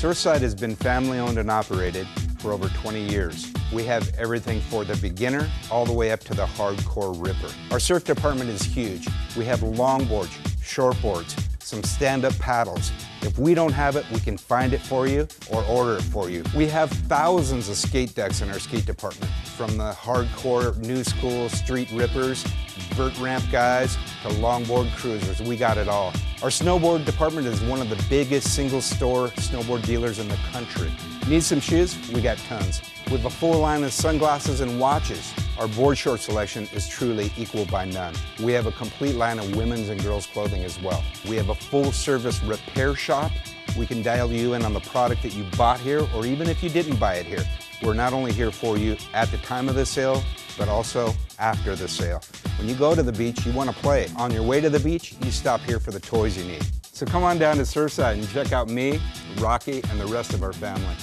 Surfside has been family owned and operated for over 20 years. We have everything for the beginner all the way up to the hardcore ripper. Our surf department is huge. We have longboards, shortboards, some stand-up paddles. If we don't have it, we can find it for you or order it for you. We have thousands of skate decks in our skate department, from the hardcore new school street rippers, vert ramp guys, to longboard cruisers. We got it all. Our snowboard department is one of the biggest single store snowboard dealers in the country. Need some shoes? We got tons. With a full line of sunglasses and watches, our board short selection is truly equal by none. We have a complete line of women's and girls' clothing as well. We have a full service repair shop. We can dial you in on the product that you bought here, or even if you didn't buy it here. We're not only here for you at the time of the sale, but also after the sale. When you go to the beach, you want to play. On your way to the beach, you stop here for the toys you need. So come on down to Surfside and check out me, Rocky, and the rest of our family.